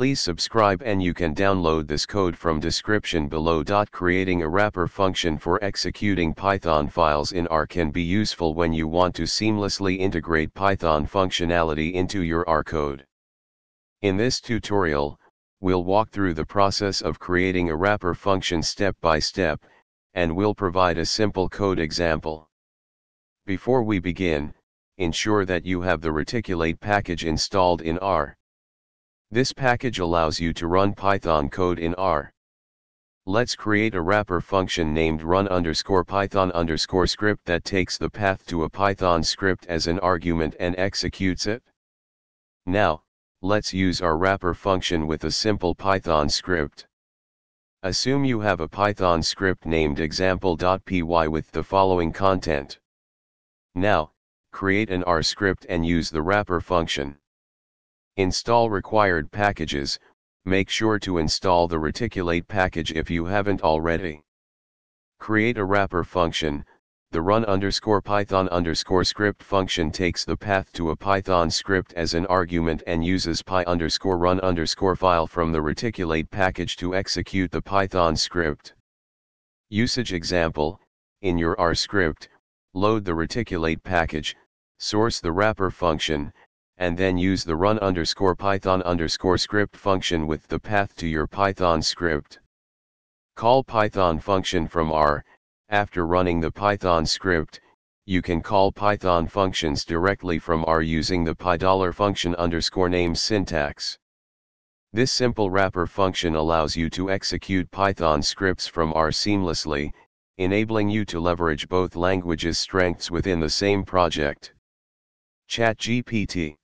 Please subscribe and you can download this code from description below. Creating a wrapper function for executing Python files in R can be useful when you want to seamlessly integrate Python functionality into your R code. In this tutorial, we'll walk through the process of creating a wrapper function step by step, and we'll provide a simple code example. Before we begin, ensure that you have the Reticulate package installed in R. This package allows you to run Python code in R. Let's create a wrapper function named run underscore python underscore script that takes the path to a Python script as an argument and executes it. Now, let's use our wrapper function with a simple Python script. Assume you have a Python script named example.py with the following content. Now, create an R script and use the wrapper function. Install required packages, make sure to install the Reticulate package if you haven't already. Create a wrapper function, the run underscore python underscore script function takes the path to a Python script as an argument and uses py underscore run underscore file from the Reticulate package to execute the Python script. Usage example, in your R script, load the Reticulate package, source the wrapper function, and then use the run underscore python underscore script function with the path to your Python script. Call Python function from R, after running the Python script, you can call Python functions directly from R using the function underscore name syntax. This simple wrapper function allows you to execute Python scripts from R seamlessly, enabling you to leverage both languages' strengths within the same project. ChatGPT